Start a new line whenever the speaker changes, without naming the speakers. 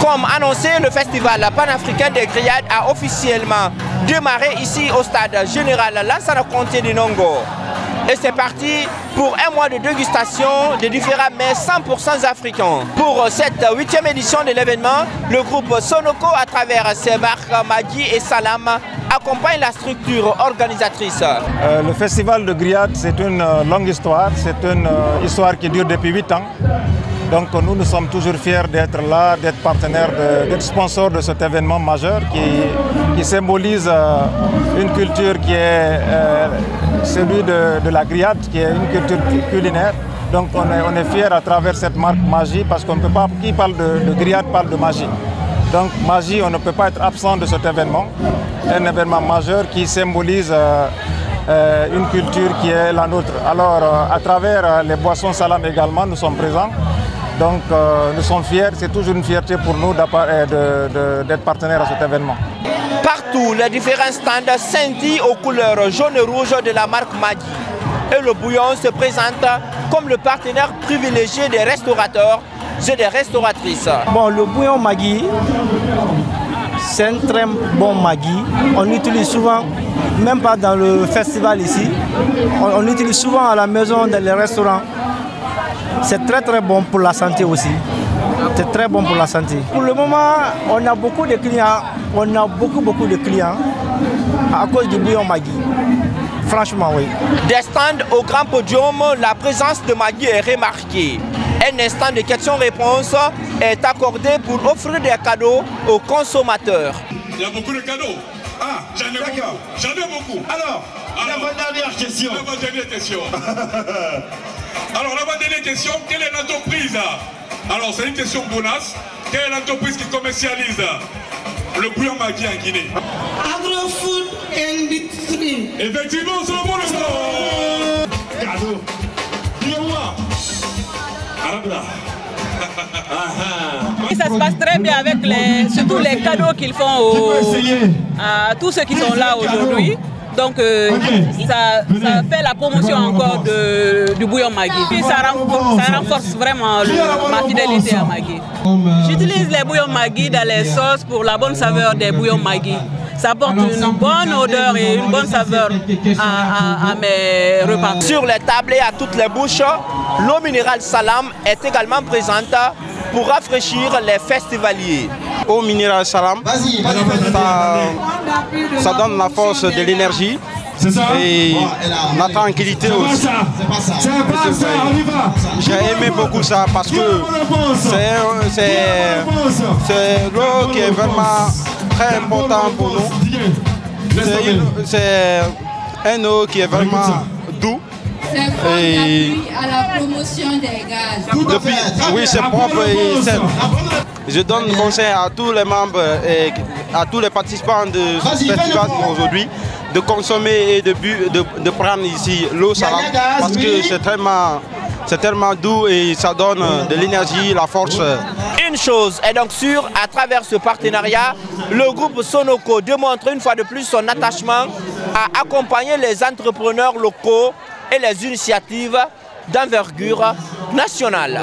Comme annoncé, le festival panafricain des grillades a officiellement démarré ici au stade général Lansana Conté de Nongo. Et c'est parti pour un mois de dégustation de différents mets 100% africains. Pour cette huitième édition de l'événement, le groupe Sonoko, à travers ses marques Maggi et Salam, accompagne la structure organisatrice.
Euh, le festival de grillades, c'est une euh, longue histoire. C'est une euh, histoire qui dure depuis 8 ans. Donc nous, nous sommes toujours fiers d'être là, d'être partenaires, d'être sponsors de cet événement majeur qui, symbolise une culture qui est celui de, la grillade, qui est une culture culinaire. Donc on est, fiers à travers cette marque Magie parce qu'on ne peut pas, qui parle de, de grillade parle de magie. Donc magie, on ne peut pas être absent de cet événement. Un événement majeur qui symbolise euh, euh, une culture qui est la nôtre. Alors euh, à travers les boissons salam également, nous sommes présents. Donc nous sommes fiers, c'est toujours une fierté pour nous d'être partenaires à cet événement.
Partout, les différents stands scintillent aux couleurs jaune et rouge de la marque Maggi. Et le bouillon se présente comme le partenaire privilégié des restaurateurs et des restauratrices.
Bon, le bouillon Maggi, c'est un très bon Maggi. On l'utilise souvent, même pas dans le festival ici, on, l'utilise souvent à la maison, dans les restaurants. C'est très très bon pour la santé aussi. C'est très bon pour la santé. Pour le moment, on a beaucoup de clients, on a beaucoup beaucoup de clients à cause du bouillon Maggi. Franchement, oui.
Des stands au grand podium, la présence de Maggi est remarquée. Un instant de questions-réponses est accordé pour offrir des cadeaux aux consommateurs.
Il y a beaucoup de cadeaux. Ah, j'en ai beaucoup. J'en ai beaucoup.
Alors, Alors la dernière question.
La dernière question. La question, quelle est l'entreprise Alors, c'est une question bonasse. Quelle est l'entreprise qui commercialise le bouillon Maggi en Guinée
Agrofood Industry.
Effectivement, c'est le bon nom.
Cadeau. Dis-moi.
ça se passe très bien avec les, surtout les cadeaux qu'ils font à tous ceux qui sont là aujourd'hui. Donc euh, ça, fait la promotion encore du bouillon Maggi. ça renforce, vraiment ma fidélité à Maggi. J'utilise les bouillons Maggi dans les sauces pour la bonne saveur des bouillons Maggi. Ça apporte une bonne odeur et une bonne saveur à, mes repas.
Sur les tables et à toutes les bouches, l'eau minérale Salam est également présente pour rafraîchir les festivaliers.
Eau minérale Salam, ça, donne la force de l'énergie et la tranquillité aussi. J'ai aimé beaucoup ça parce que c'est l'eau qui est vraiment très important pour nous. C'est un eau qui est vraiment doux.
À la promotion des gaz.
oui, c'est propre et simple. Je donne conseil à tous les membres et à tous les participants de ce festival aujourd'hui de consommer et de, de, prendre ici l'eau salade parce que c'est tellement, tellement doux et ça donne de l'énergie, la force.
Une chose est donc sûre, à travers ce partenariat, le groupe Sonoko démontre une fois de plus son attachement à accompagner les entrepreneurs locaux et les initiatives d'envergure nationale.